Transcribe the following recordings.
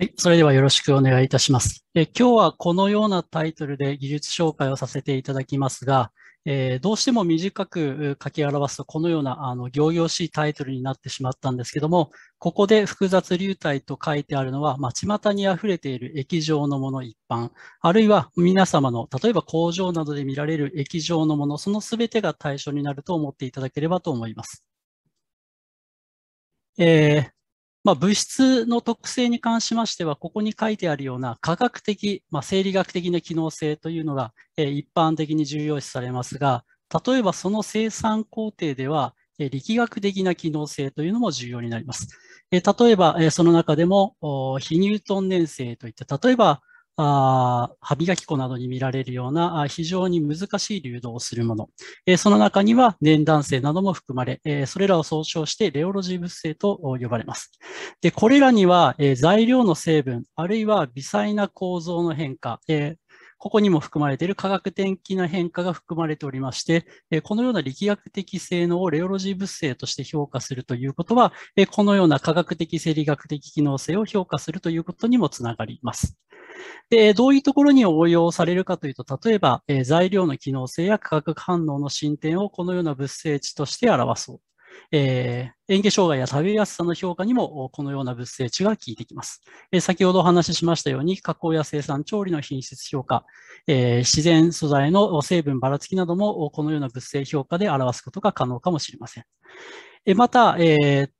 はい。それではよろしくお願いいたします。え今日はこのようなタイトルで技術紹介をさせていただきますが、え、どうしても短く書き表すとこのようなあの行々しいタイトルになってしまったんですけども、ここで複雑流体と書いてあるのは、まあ、巷に溢れている液状のもの一般、あるいは皆様の、例えば工場などで見られる液状のもの、その全てが対象になると思っていただければと思います。えー、まあ、物質の特性に関しましては、ここに書いてあるような科学的、まあ、生理学的な機能性というのが、えー、一般的に重要視されますが、例えばその生産工程では、えー、力学的な機能性というのも重要になります。えー、例えば、えその中でも、非ニュートン粘性といった、例えば、あ歯磨き粉などに見られるような非常に難しい流動をするもの、えその中には粘弾性なども含まれ、えそれらを総称してレオロジー物性と呼ばれます。でこれらには、え材料の成分、あるいは微細な構造の変化、ここにも含まれている科学的な変化が含まれておりまして、このような力学的性能をレオロジー物性として評価するということは、このような科学的生理学的機能性を評価するということにもつながります。で、どういうところに応用されるかというと、例えば、え材料の機能性や化学反応の進展をこのような物性値として表そう。えー、嚥下障害や食べやすさの評価にもこのような物性値が効いてきます。えー、先ほどお話ししましたように、加工や生産、調理の品質評価、えー、自然素材の成分ばらつきなどもこのような物性評価で表すことが可能かもしれません。えまた、え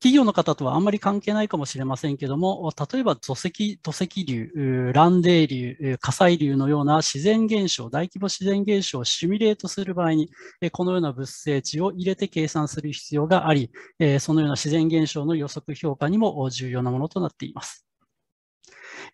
企業の方とはあんまり関係ないかもしれませんけども、例えば土石土石流、乱泥流、火砕流のような自然現象、大規模自然現象をシミュレートする場合に、このような物性値を入れて計算する必要があり、そのような自然現象の予測評価にも重要なものとなっています。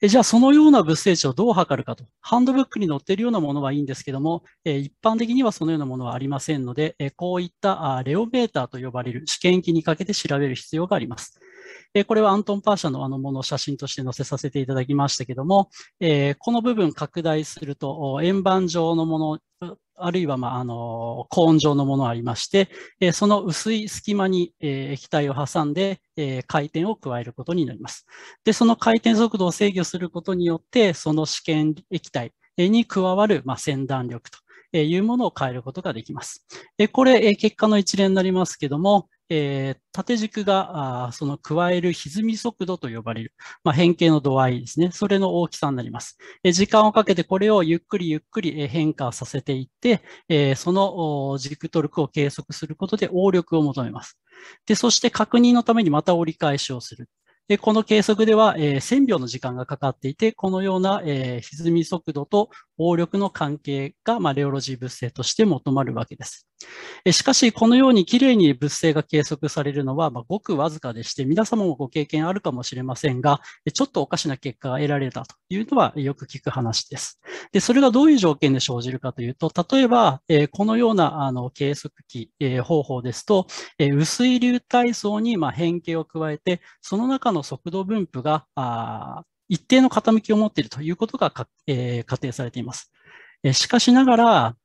えじゃあ、そのような物性値をどう測るかと。ハンドブックに載っているようなものはいいんですけども、え一般的にはそのようなものはありませんので、えこういったあレオメーターと呼ばれる試験機にかけて調べる必要があります。えこれはアントン・パーシャのあのものを写真として載せさせていただきましたけども、えこの部分拡大すると円盤状のものあるいは、まあ、あの、コーン状のものがありまして、えその薄い隙間に、え液体を挟んで、え回転を加えることになります。で、その回転速度を制御することによって、その試験液体に加わる、まあ、先断力というものを変えることができます。これ、結果の一例になりますけども、えー、縦軸があその加える歪み速度と呼ばれる、まあ、変形の度合いですね。それの大きさになります。えー、時間をかけてこれをゆっくりゆっくり変化させていって、えー、その軸トルクを計測することで応力を求めます。で、そして確認のためにまた折り返しをする。で、この計測では、えー、1000秒の時間がかかっていて、このような、えー、歪み速度と応力の関係が、まあ、レオロジー物性として求まるわけです。しかし、このようにきれいに物性が計測されるのは、まあ、ごくわずかでして、皆様もご経験あるかもしれませんが、ちょっとおかしな結果が得られたというのはよく聞く話です。で、それがどういう条件で生じるかというと、例えば、え、このようなあの計測器、え、方法ですと、え、薄い流体層にま変形を加えて、その中の速度分布があ一定の傾きを持っているということがえー、仮定されています。しかしながら、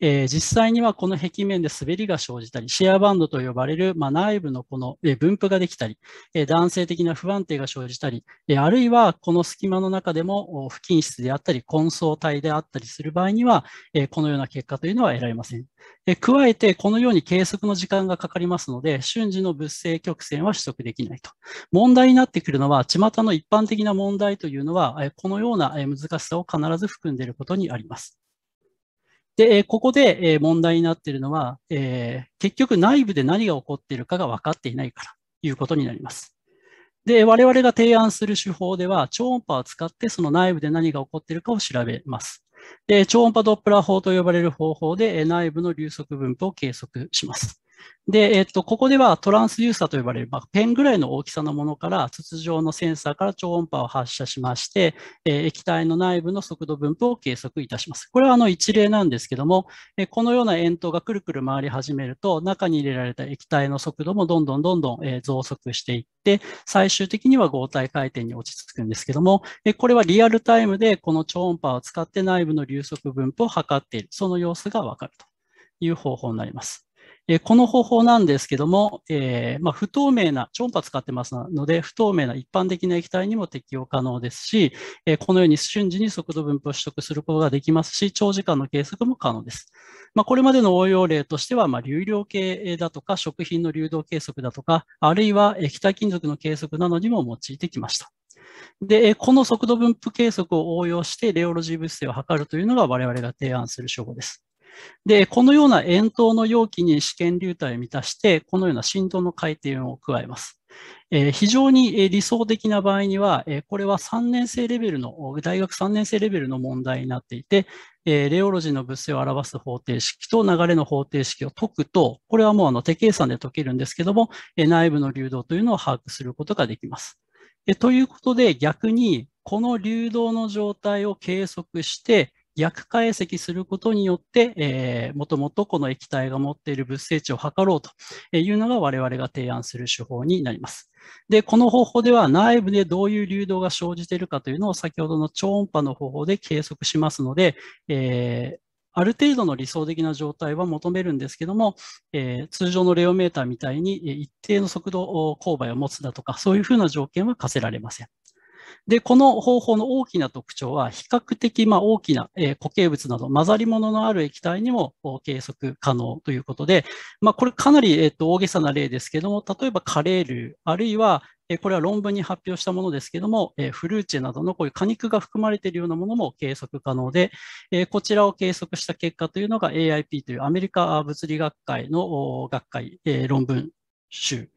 えー、実際にはこの壁面で滑りが生じたり、シェアバンドと呼ばれる、まあ、内部のこの、えー、分布ができたり、えー、男性的な不安定が生じたり、えあるいはこの隙間の中でも不均質であったり、混相体であったりする場合には、えこのような結果というのは得られません。え加えて、このように計測の時間がかかりますので、瞬時の物性曲線は取得できないと。問題になってくるのは、巷の一般的な問題というのは、えこのような難しさを必ず含んでいることにあります。で、ここで問題になっているのは、え、結局内部で何が起こっているかが分かっていないからということになります。で、我々が提案する手法では、超音波を使ってその内部で何が起こっているかを調べます。で、超音波ドップラー法と呼ばれる方法で内部の流速分布を計測します。で、えっと、ここではトランスユーサーと呼ばれる、まあ、ペンぐらいの大きさのものから筒状のセンサーから超音波を発射しまして、えー、液体の内部の速度分布を計測いたします。これはあの一例なんですけども、えー、このような円筒がくるくる回り始めると、中に入れられた液体の速度もどんどんどんどん、えー、増速していって、最終的には合体回転に落ち着くんですけども、えこれはリアルタイムでこの超音波を使って内部の流速分布を測っている、その様子がわかるという方法になります。えこの方法なんですけども、え、まあ、不透明な、超音波使ってますので、不透明な一般的な液体にも適用可能ですし、えこのように瞬時に速度分布を取得することができますし、長時間の計測も可能です。まあ、これまでの応用例としては、まあ、流量計だとか、食品の流動計測だとか、あるいは液体金属の計測などにも用いてきました。で、この速度分布計測を応用して、レオロジー物性を測るというのが我々が提案する手法です。で、このような円筒の容器に試験流体を満たして、このような振動の回転を加えます。えー、非常に理想的な場合には、え、これは3年生レベルの、大学3年生レベルの問題になっていて、えー、レオロジーの物性を表す方程式と流れの方程式を解くと、これはもうあの手計算で解けるんですけども、え内部の流動というのを把握することができます。えということで、逆にこの流動の状態を計測して、逆解析することによって、えー、もともとこの液体が持っている物性値を測ろうというのが我々が提案する手法になります。で、この方法では内部でどういう流動が生じているかというのを先ほどの超音波の方法で計測しますので、えーある程度の理想的な状態は求めるんですけども、えー、通常のレオメーターみたいに一定の速度勾配を持つだとか、そういうふうな条件は課せられません。で、この方法の大きな特徴は、比較的ま大きな、え固形物など混ざり物のある液体にも計測可能ということで、まあ、これかなり、えっと大げさな例ですけども、例えばカレールあるいはこれは論文に発表したものですけども、フルーチェなどのこういう果肉が含まれているようなものも計測可能で、こちらを計測した結果というのが AIP というアメリカ物理学会の学会論文集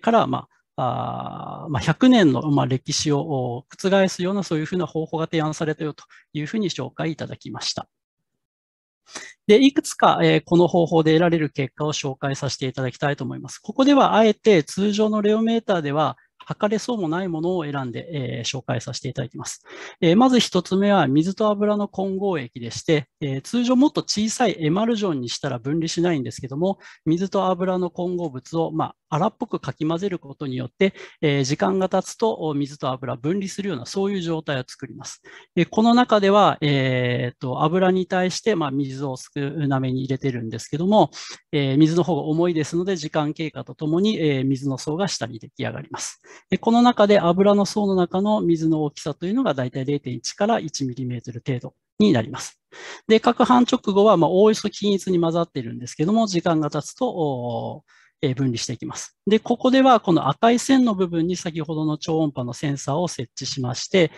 から、まあ、まあ、100年の、まあ、歴史を覆すようなそういうふうな方法が提案されたよというふうに紹介いただきました。で、いくつか、えー、この方法で得られる結果を紹介させていただきたいと思います。ここではあえて通常のレオメーターでは測れそうもないものを選んで、え、紹介させていただきます。え、まず一つ目は水と油の混合液でして、え、通常もっと小さいエマルジョンにしたら分離しないんですけども、水と油の混合物を、まあ、荒っぽくかき混ぜることによって、え、時間が経つと水と油分離するようなそういう状態を作ります。え、この中では、えーと、油に対して、ま、水を少なめに入れてるんですけども、え、水の方が重いですので時間経過とともに、え、水の層が下に出来上がります。でこの中で油の層の中の水の大きさというのがだいたい0.1から 1mm 程度になります。で、各半直後は、まあ、おおよそ均一に混ざっているんですけども、時間が経つと、分離していきます。で、ここではこの赤い線の部分に先ほどの超音波のセンサーを設置しまして、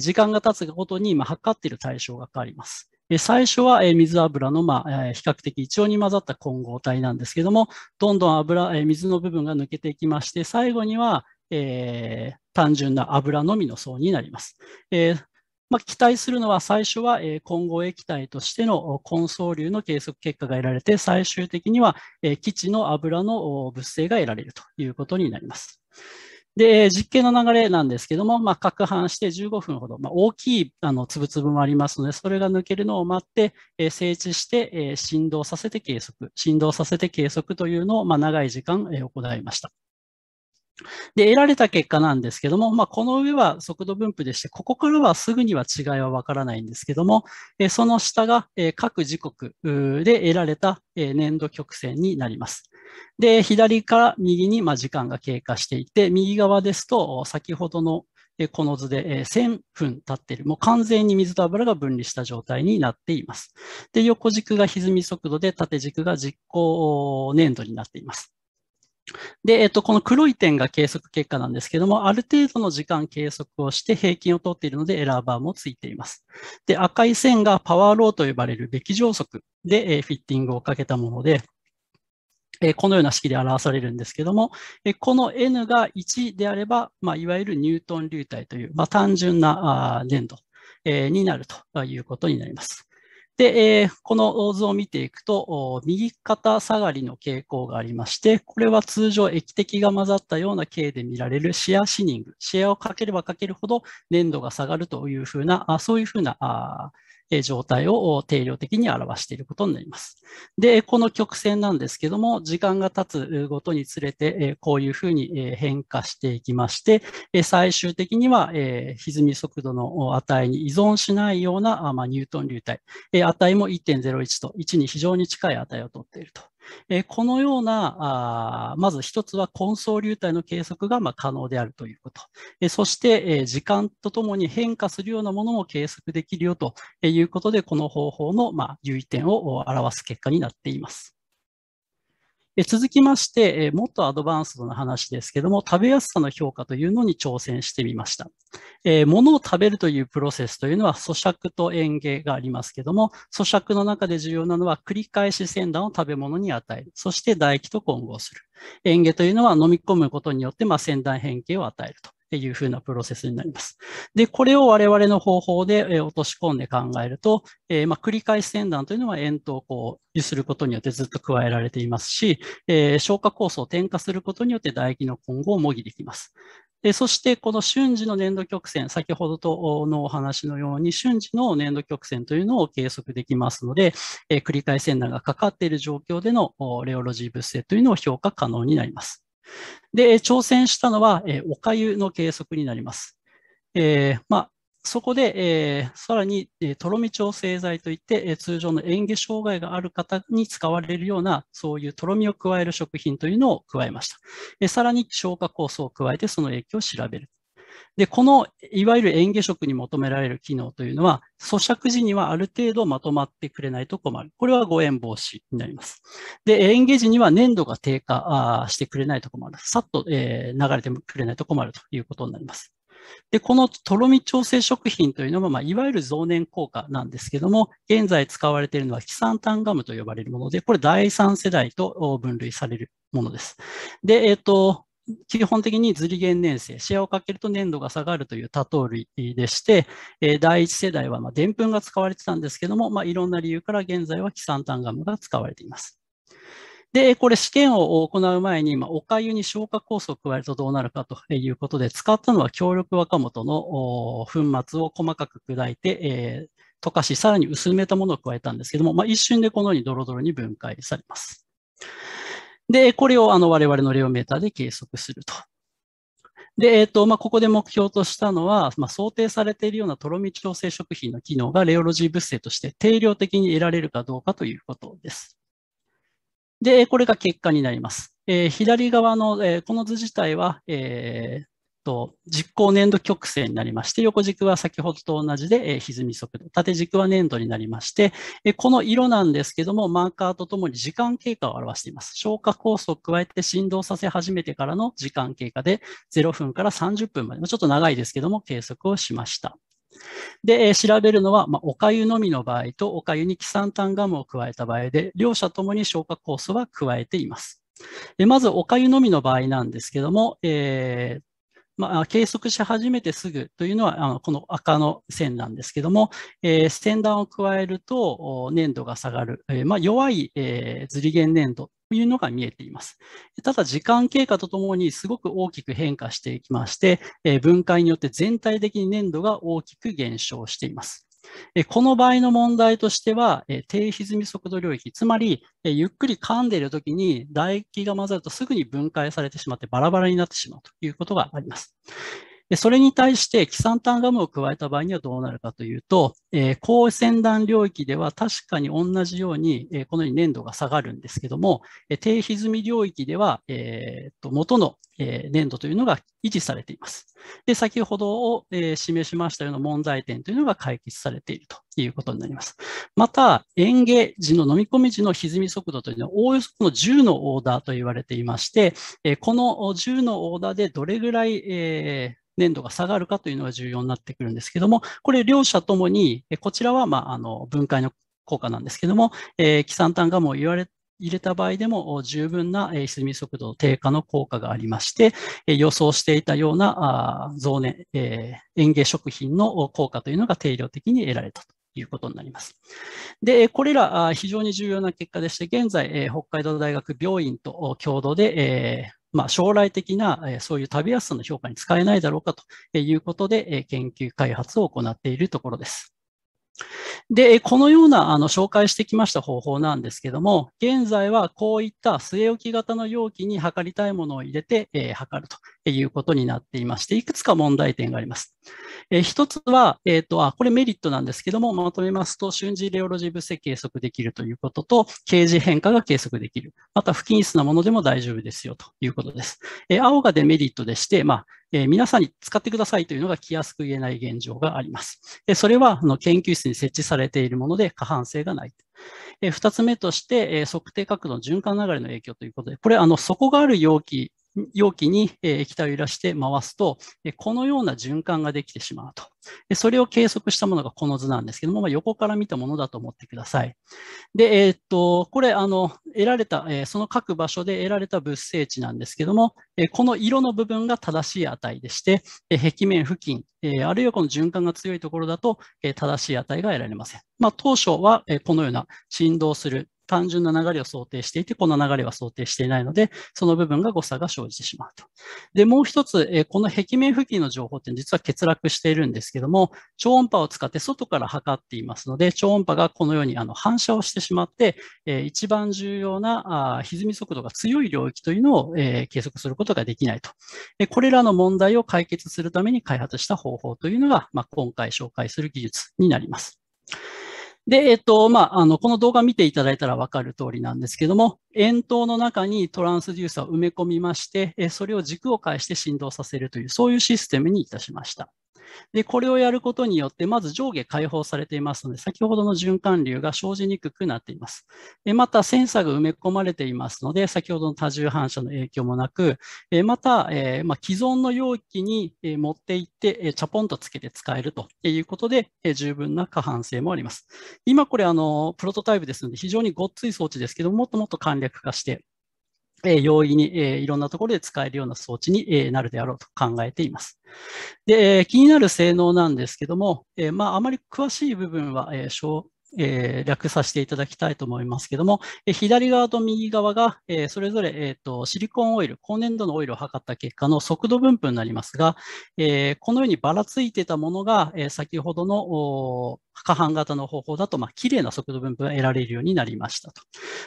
時間が経つごとに今測っている対象が変わります。最初は水油のまあ比較的一応に混ざった混合体なんですけども、どんどん油、水の部分が抜けていきまして、最後には、えー、単純な油のみの層になります。えーまあ、期待するのは最初は、混合液体としての混層流の計測結果が得られて、最終的には、基地の油の物性が得られるということになります。で、実験の流れなんですけども、まあ、攪拌して15分ほど、まあ、大きいあの粒々もありますので、それが抜けるのを待って、えー、静止して、え、振動させて計測、振動させて計測というのを、まあ、長い時間、え、行いました。で、得られた結果なんですけども、まあ、この上は速度分布でして、ここからはすぐには違いはわからないんですけども、その下が、各時刻で得られた、え年度曲線になります。で、左から右に、時間が経過していて、右側ですと、先ほどのこの図で1000分経っている。もう完全に水と油が分離した状態になっています。で、横軸が歪み速度で、縦軸が実行年度になっています。で、えっと、この黒い点が計測結果なんですけども、ある程度の時間計測をして平均を取っているのでエラーバーもついています。で、赤い線がパワーローと呼ばれるべき乗速で、フィッティングをかけたもので、このような式で表されるんですけども、この n が1であれば、まあ、いわゆるニュートン流体という、まあ、単純な粘土、になるということになります。で、えー、この図を見ていくと、右肩下がりの傾向がありまして、これは通常液滴が混ざったような形で見られるシェアシニング。シェアをかければかけるほど粘度が下がるというふうな、あそういうふうなあ状態を定量的に表していることになります。で、この曲線なんですけども、時間が経つごとにつれて、こういうふうに変化していきまして、最終的には歪み速度の値に依存しないような、ニュートン流体、値も1.01と1に非常に近い値をとっていると。えこのような、あまず一つは混層流体の計測がま可能であるということえ。そして、え時間とともに変化するようなものも計測できるよということで、この方法のま優位点を表す結果になっています。続きまして、もっとアドバンスドな話ですけども、食べやすさの評価というのに挑戦してみました。え物を食べるというプロセスというのは咀嚼と園芸がありますけども、咀嚼の中で重要なのは繰り返し洗断を食べ物に与える。そして唾液と混合する。園芸というのは飲み込むことによって、まあ、洗断変形を与えると。いうふうなプロセスになります。で、これを我々の方法で、落とし込んで考えると、えー、ま、繰り返し洗断というのは塩糖をこう、することによってずっと加えられていますし、えー、消化酵素を添加することによって唾液の混合を模擬できます。でそして、この瞬時の粘土曲線、先ほどとのお話のように、瞬時の粘土曲線というのを計測できますので、えー、繰り返し洗断がかかっている状況でのレオロジー物性というのを評価可能になります。で、挑戦したのは、えおかゆの計測になります。えー、まあ、そこで、えー、さらに、えー、とろみ調整剤といって、えー、通常の嚥下障害がある方に使われるような、そういうとろみを加える食品というのを加えました。えー、さらに消化酵素を加えて、その影響を調べる。で、この、いわゆる嚥下食に求められる機能というのは、咀嚼時にはある程度まとまってくれないと困る。これは誤嚥防止になります。で、嚥下時には粘度が低下してくれないと困る。さっと、えー、流れてくれないと困るということになります。で、このとろみ調整食品というのは、まあ、いわゆる増粘効果なんですけども、現在使われているのはキサンタンガムと呼ばれるもので、これ第3世代と分類されるものです。で、えっ、ー、と、基本的にズリゲン粘性、シェアをかけると粘度が下がるという多糖類でして、え第一世代はでんぷんが使われてたんですけども、まあ、いろんな理由から現在はキサンタンガムが使われています。で、これ試験を行う前に、まあ、お粥に消化酵素を加えるとどうなるかということで、使ったのは強力若元の粉末を細かく砕いて、えー、溶かし、さらに薄めたものを加えたんですけども、まあ、一瞬でこのようにドロドロに分解されます。で、これをあの我々のレオメーターで計測すると。で、えっ、ー、と、まあ、ここで目標としたのは、まあ、想定されているようなとろみ調整食品の機能がレオロジー物性として定量的に得られるかどうかということです。で、これが結果になります。えー、左側の、えー、この図自体は、えー、と、実行粘土曲線になりまして、横軸は先ほどと同じで、え、歪み速度、縦軸は粘土になりまして、え、この色なんですけども、マーカーとともに時間経過を表しています。消化酵素を加えて振動させ始めてからの時間経過で0分から30分まで、ちょっと長いですけども、計測をしました。で、え、調べるのは、まあ、お粥のみの場合と、お粥にキサンタンガムを加えた場合で、両者ともに消化酵素は加えています。まず、お粥のみの場合なんですけども、えーまあ、計測し始めてすぐというのは、あのこの赤の線なんですけども、えー、線段を加えると粘度が下がる、えー、まあ、弱い、えー、ズリゲン粘土というのが見えています。ただ、時間経過とともにすごく大きく変化していきまして、え、分解によって全体的に粘度が大きく減少しています。この場合の問題としては、低歪み速度領域、つまり、ゆっくり噛んでいるときに唾液が混ざるとすぐに分解されてしまってバラバラになってしまうということがあります。でそれに対してキサンタンガムを加えた場合にはどうなるかというと、えー、高線段領域では確かに同じように、えー、このように粘度が下がるんですけども、えー、低歪み領域では、えー、と元の、えー、粘度というのが維持されています。で、先ほどを、えー、示しましたような問題点というのが解決されているということになります。また、嚥下時の飲み込み時の歪み速度というのは、おおよその10のオーダーと言われていまして、えー、この10のオーダーでどれぐらい、えー粘度が下がるかというのが重要になってくるんですけども、これ両者ともに、こちらはまああの分解の効果なんですけども、えー、キサンタンガムを言われ入れた場合でも十分な沈み速度低下の効果がありまして、予想していたような増年、園芸食品の効果というのが定量的に得られたということになります。で、これら非常に重要な結果でして、現在、北海道大学病院と共同で、まあ、将来的な、えそういう食べやすさの評価に使えないだろうかということで、え研究開発を行っているところです。で、このようなあの紹介してきました方法なんですけども、現在はこういった据え置き型の容器に測りたいものを入れて、えー、測るということになっていまして、いくつか問題点があります。えー、一つは、え、ー、と、あ、これメリットなんですけども、まとめますと、瞬時レオロジー物性計測できるということと、掲示変化が計測できる。また、不均質なものでも大丈夫ですよということです。えー、青がデメリットでして、まあ、え皆さんに使ってくださいというのが気安く言えない現状があります。えそれはあの研究室に設置されているもので過半性がない。え2つ目として、え測定角度の循環流れの影響ということで、これ、あの底がある容器容器に液体を揺らして回すと、このような循環ができてしまうと。それを計測したものがこの図なんですけども、まあ、横から見たものだと思ってください。で、えー、っと、これ、あの、得られた、えその各場所で得られた物性値なんですけども、えこの色の部分が正しい値でして、え壁面付近、えあるいはこの循環が強いところだと、え正しい値が得られません。まあ、当初は、えこのような振動する単純な流れを想定していて、この流れは想定していないので、その部分が誤差が生じてしまうと。で、もう一つ、えこの壁面付近の情報って実は欠落しているんですけども、超音波を使って外から測っていますので、超音波がこのようにあの反射をしてしまって、え一番重要なあ歪み速度が強い領域というのを、え計測することができないと。でこれらの問題を解決するために開発した方法というのが、まあ、今回紹介する技術になります。で、えっと、まあ、あの、この動画見ていただいたらわかる通りなんですけども、円筒の中にトランスデューサーを埋め込みまして、それを軸を返して振動させるという、そういうシステムにいたしました。で、これをやることによって、まず上下開放されていますので、先ほどの循環流が生じにくくなっています。でまた、センサーが埋め込まれていますので、先ほどの多重反射の影響もなく、えまた、えま、既存の容器に持っていって、えチャポンとつけて使えるということで、え十分な過半性もあります。今これ、あの、プロトタイプですので、非常にごっつい装置ですけども、もっともっと簡略化して、え容易に、えいろんなところで使えるような装置に、えなるであろうと考えています。で、え気になる性能なんですけども、えまあ、あまり詳しい部分は、ええ、略させていただきたいと思いますけども、え左側と右側が、えそれぞれ、えーと、シリコンオイル、高粘度のオイルを測った結果の速度分布になりますが、えこのようにばらついてたものが、え先ほどの過半型の方法だと、まあ、綺麗な速度分布が得られるようになりましたと。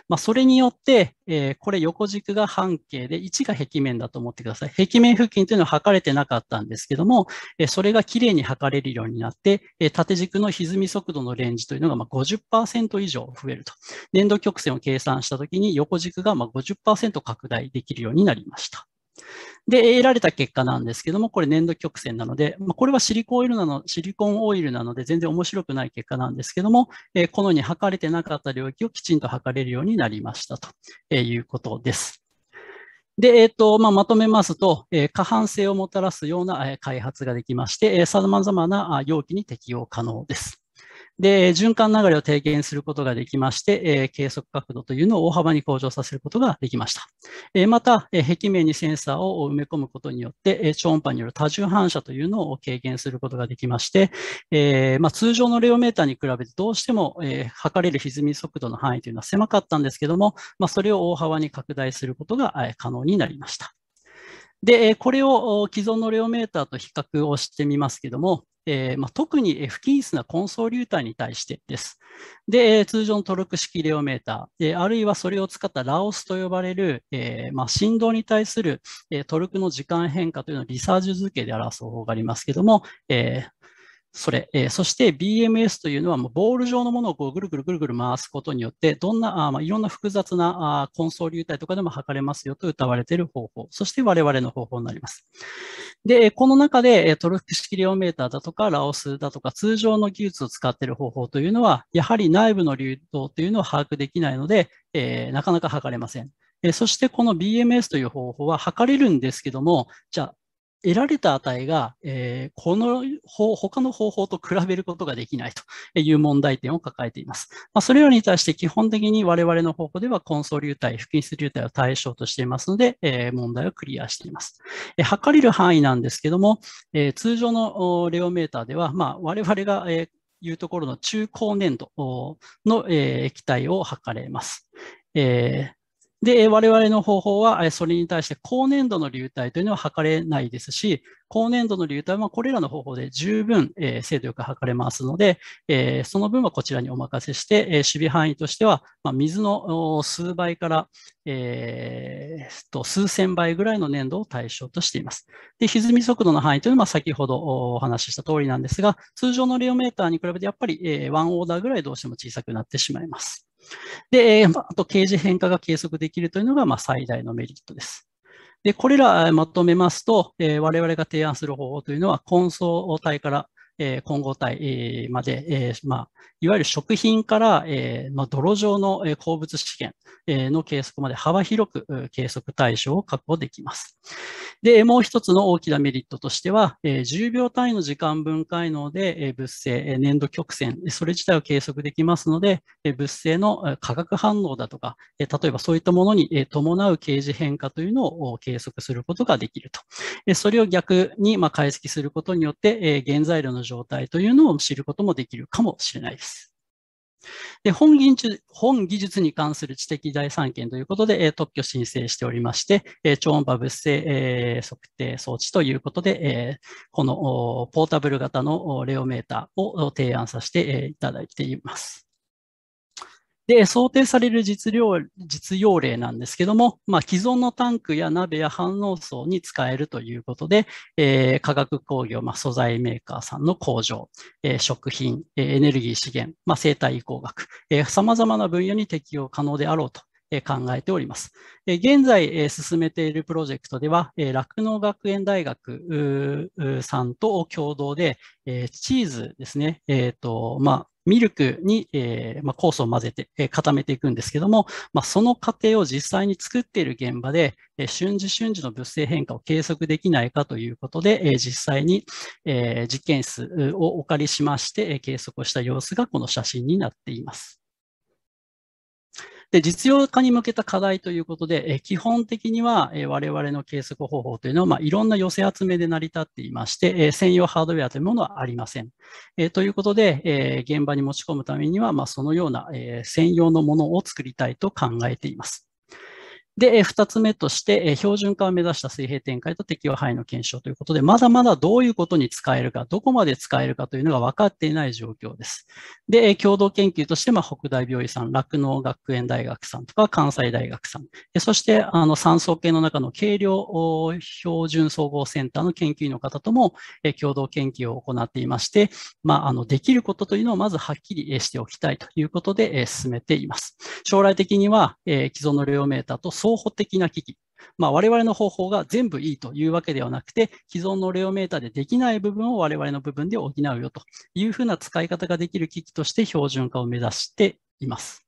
まあ、それによって、えー、これ横軸が半径で1が壁面だと思ってください。壁面付近というのは測れてなかったんですけども、えー、それが綺麗に測れるようになって、えー、縦軸の歪み速度のレンジというのがまあ50%以上増えると。粘土曲線を計算したときに横軸がまあ50%拡大できるようになりました。で、得られた結果なんですけども、これ粘土曲線なので、まあ、これはシリコンオイルなの、シリコンオイルなので全然面白くない結果なんですけども、えー、このように測れてなかった領域をきちんと測れるようになりましたということです。で、えっ、ー、と、まあ、まとめますと、えー、過半性をもたらすような、え、開発ができまして、えー、様々な容器に適用可能です。で、循環流れを低減することができまして、えー、計測角度というのを大幅に向上させることができました。えー、また、えー、壁面にセンサーを埋め込むことによって、え、超音波による多重反射というのを軽減することができまして、えまあ、通常のレオメーターに比べてどうしても、え、測れる歪み速度の範囲というのは狭かったんですけども、まあ、それを大幅に拡大することが、え、可能になりました。で、これを既存のレオメーターと比較をしてみますけども、えーまあ、特に不均質な根層流体に対してです。でえ、通常のトルク式レオメーター、あるいはそれを使ったラオスと呼ばれる、えまあ、振動に対する、えトルクの時間変化というのをリサージュ図形で表す方法がありますけども、えそれ、え、そして BMS というのはもうボール状のものをこうぐるぐるぐるぐる回すことによって、どんな、あまあ、いろんな複雑なあ根層流体とかでも測れますよと謳われている方法、そして我々の方法になります。で、この中でトルク式レオメーターだとかラオスだとか通常の技術を使っている方法というのは、やはり内部の流動というのを把握できないので、えー、なかなか測れません。そしてこの BMS という方法は測れるんですけども、じゃあ得られた値が、えー、この他の方法と比べることができないと いう問題点を抱えています。まあ、それらに対して基本的に我々の方法ではコンソ流体、不均質流体を対象としていますので、えー、問題をクリアしています。えー、測れる範囲なんですけども、え、通常のレオメーターでは、まあ、我々が、えいうところの中高粘土の、え、液体を測れます。えで、我々の方法は、それに対して高粘度の流体というのは測れないですし、高粘度の流体はこれらの方法で十分、精度よく測れますので、その分はこちらにお任せして、守備範囲としては、水の数倍から、えー、と数千倍ぐらいの粘度を対象としています。で、歪み速度の範囲というのは先ほどお話しした通りなんですが、通常のレオメーターに比べてやっぱり、えワンオーダーぐらいどうしても小さくなってしまいます。で、あと、ケージ変化が計測できるというのが、まあ、最大のメリットです。で、これらまとめますと、えー、我々が提案する方法というのは、混層体から、えー、混合体まで、えー、まあ、いわゆる食品から、えーまあ、泥状の鉱物資源の計測まで幅広く計測対象を確保できます。で、もう一つの大きなメリットとしては、10秒単位の時間分解能で物性、粘土曲線、それ自体を計測できますので、物性の化学反応だとか、例えばそういったものに伴う形示変化というのを計測することができると。それを逆にまあ解析することによって、原材料の状態というのを知ることもできるかもしれないです。で本技術本技術に関する知的財産権ということで、え特許申請しておりまして、え超音波物性、え測定装置ということで、えこのポータブル型のレオメーターを提案させていただいています。で、想定される実用実用例なんですけども、まあ、既存のタンクや鍋や反応層に使えるということで、えー、化学工業、まあ、素材メーカーさんの工場、えー、食品、えー、エネルギー資源、まあ、生態移行学、えー、様々な分野に適用可能であろうと考えております。現在進めているプロジェクトでは、酪農学園大学さんと共同で、チーズですね、えーとまあ、ミルクに、えーまあ、酵素を混ぜて、えー、固めていくんですけども、まあ、その過程を実際に作っている現場で、えー、瞬時瞬時の物性変化を計測できないかということで、えー、実際に、えー、実験室をお借りしまして、え、計測をした様子がこの写真になっています。で、実用化に向けた課題ということで、え基本的には、え我々の計測方法というのは、まあ、いろんな寄せ集めで成り立っていまして、え専用ハードウェアというものはありません。えということで、え現場に持ち込むためには、まあ、そのような、え専用のものを作りたいと考えています。で、二つ目として、標準化を目指した水平展開と適用範囲の検証ということで、まだまだどういうことに使えるか、どこまで使えるかというのが分かっていない状況です。で、共同研究として、まあ、北大病院さん、酪農学園大学さんとか、関西大学さん、そして、あの、酸素系の中の軽量標準総合センターの研究員の方とも、共同研究を行っていまして、まあ、あの、できることというのをまずはっきりしておきたいということで、進めています。将来的には、既存のレオメーターと双方的な機器、まあ、我々の方法が全部いいというわけではなくて、既存のレオメーターでできない部分を我々の部分で補うよというふうな使い方ができる機器として標準化を目指しています。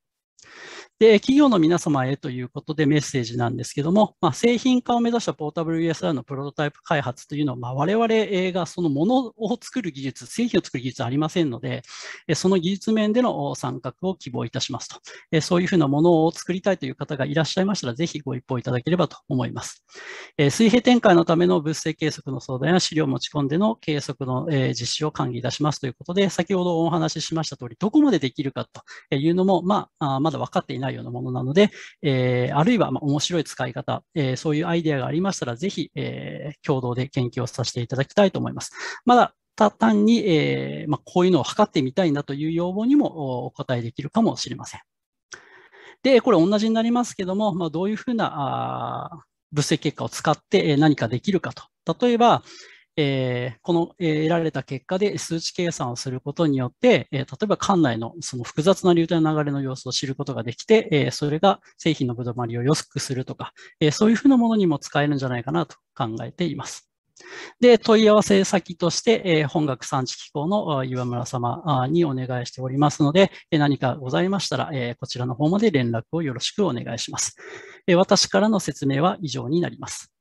で、企業の皆様へということでメッセージなんですけども、まあ、製品化を目指したポータブル USR のプロトタイプ開発というのは、まあ、我々がそのものを作る技術、製品を作る技術ありませんので、その技術面での参画を希望いたしますと。そういうふうなものを作りたいという方がいらっしゃいましたら、ぜひご一報いただければと思います。水平展開のための物性計測の相談や資料を持ち込んでの計測の実施を管理いたしますということで、先ほどお話ししました通り、どこまでできるかというのも、まあ、まだ分かっていないようなものなので、えー、あるいはま面白い使い方、えー、そういうアイデアがありましたら、ぜひ、えー、共同で研究をさせていただきたいと思います。まだ単に、えーまこういうのを測ってみたいなという要望にもお答えできるかもしれません。で、これ同じになりますけども、まあ、どういうふうなあ物析結果を使って何かできるかと。例えば、えー、この、え、得られた結果で数値計算をすることによって、え、例えば館内のその複雑な流体の流れの様子を知ることができて、えそれが製品のぶどまりを良くするとか、えそういうふうなものにも使えるんじゃないかなと考えています。で、問い合わせ先として、え本学産地機構の岩村様にお願いしておりますので、え何かございましたら、えこちらの方まで連絡をよろしくお願いします。え私からの説明は以上になります。